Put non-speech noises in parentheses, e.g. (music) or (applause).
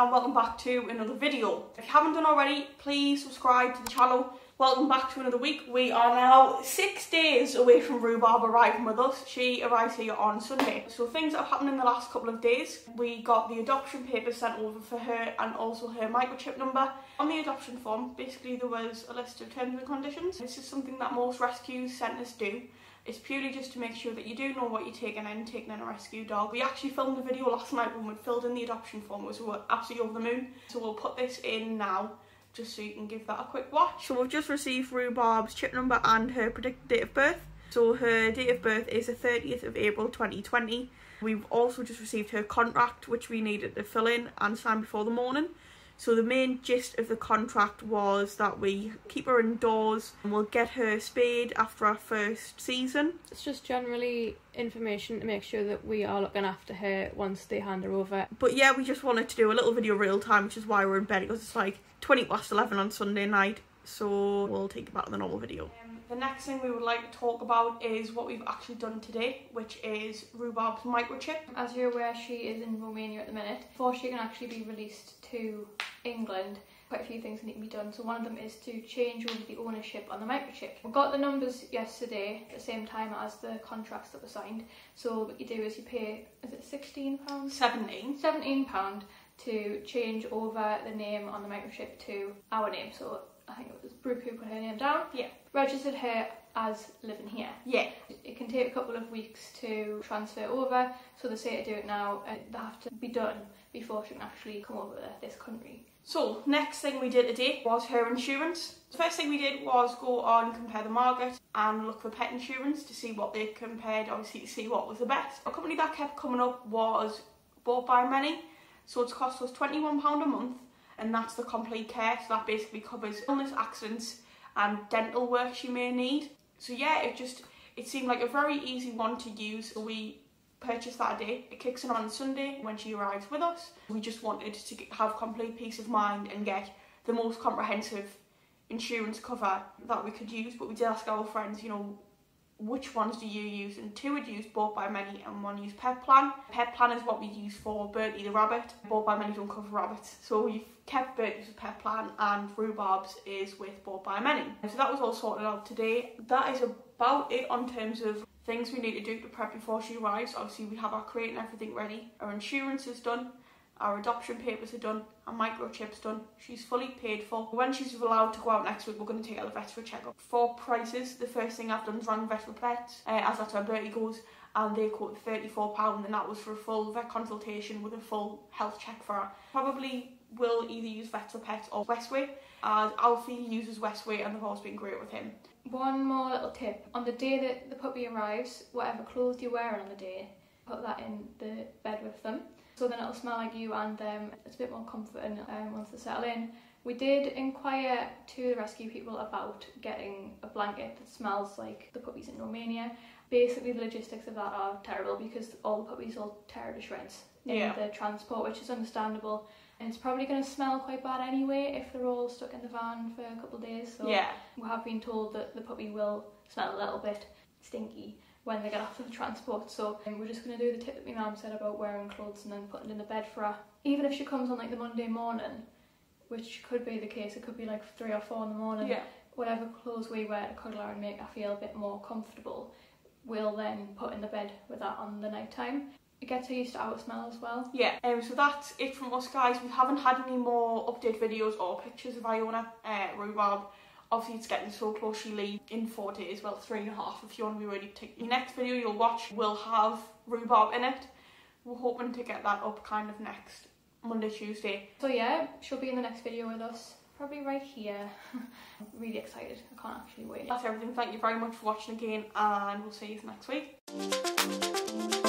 and welcome back to another video. If you haven't done already, please subscribe to the channel. Welcome back to another week. We are now six days away from Rhubarb arriving with us. She arrives here on Sunday. So things that have happened in the last couple of days. We got the adoption papers sent over for her and also her microchip number. On the adoption form, basically there was a list of terms and conditions. This is something that most rescue centres do. It's purely just to make sure that you do know what you're taking in, taking in a rescue dog. We actually filmed a video last night when we filled in the adoption form, so we're absolutely over the moon. So we'll put this in now, just so you can give that a quick watch. So we've just received Rhubarb's chip number and her predicted date of birth. So her date of birth is the 30th of April 2020. We've also just received her contract, which we needed to fill in and sign before the morning. So the main gist of the contract was that we keep her indoors and we'll get her spayed after our first season. It's just generally information to make sure that we are looking after her once they hand her over. But yeah, we just wanted to do a little video real time, which is why we're in bed because it's like 20 past 11 on Sunday night. So we'll take it back to the normal video. Um, the next thing we would like to talk about is what we've actually done today, which is Rhubarb's microchip. As you're aware, she is in Romania at the minute. Before she can actually be released to England, quite a few things need to be done. So one of them is to change over the ownership on the microchip. We got the numbers yesterday at the same time as the contracts that were signed. So what you do is you pay, is it £16? 17 £17 to change over the name on the microchip to our name. So I think it was Brooke who put her name down. Yeah. Registered her as living here. Yeah. It can take a couple of weeks to transfer over, so they say to do it now and they have to be done before she can actually come over to this country. So, next thing we did today was her insurance. The first thing we did was go on compare the market and look for pet insurance to see what they compared, obviously to see what was the best. A company that kept coming up was Bought by Many, so it's cost us £21 a month and that's the complete care, so that basically covers illness, accidents and dental work you may need. So yeah, it just, it seemed like a very easy one to use, so we purchased that day. It kicks in on Sunday when she arrives with us. We just wanted to have complete peace of mind and get the most comprehensive insurance cover that we could use. But we did ask our friends, you know, which ones do you use? And two would use Bought by Many and one use Pet Plan. Pet Plan is what we use for Bertie the rabbit. Bought by Many don't cover rabbits. So we've kept Bertie's with Pet Plan and Rhubarb's is with Bought by Many. So that was all sorted out today. That is about it on terms of things we need to do to prep before she arrives. Obviously, we have our crate and everything ready. Our insurance is done. Our adoption papers are done. Our microchip's done. She's fully paid for. When she's allowed to go out next week, we're going to take her to the vet for a checkup. For prices, the first thing I've done is rang Vet for Pets, uh, as that's where Bertie goes, and they quoted £34, and that was for a full vet consultation with a full health check for her. Probably will either use Vet for Pets or Westway, as Alfie uses Westway and they've always been great with him. One more little tip. On the day that the puppy arrives, whatever clothes you're wearing on the day, put that in the bed with them. So then it'll smell like you and um, it's a bit more comforting um, once they settle in. We did inquire to the rescue people about getting a blanket that smells like the puppies in Romania. Basically the logistics of that are terrible because all the puppies will tear to shreds in Yeah. the transport, which is understandable. And it's probably going to smell quite bad anyway if they're all stuck in the van for a couple of days. So Yeah. we have been told that the puppy will smell a little bit stinky when they get off of the transport. So um, we're just going to do the tip that my mum said about wearing clothes and then putting in the bed for her. Even if she comes on like the Monday morning, which could be the case, it could be like three or four in the morning. Yeah. Whatever clothes we wear to cuddle her and make her feel a bit more comfortable, we'll then put in the bed with that on the night time. It gets her used to our smell as well. Yeah, um, so that's it from us guys. We haven't had any more update videos or pictures of Iona, uh, Rhubarb. Obviously it's getting so close she leaves in four days, well three and a half if you want to be ready to take. The next video you'll watch will have Rhubarb in it. We're hoping to get that up kind of next Monday, Tuesday. So yeah, she'll be in the next video with us. Probably right here. (laughs) Really excited. I can't actually wait. That's everything. Thank you very much for watching again and we'll see you next week.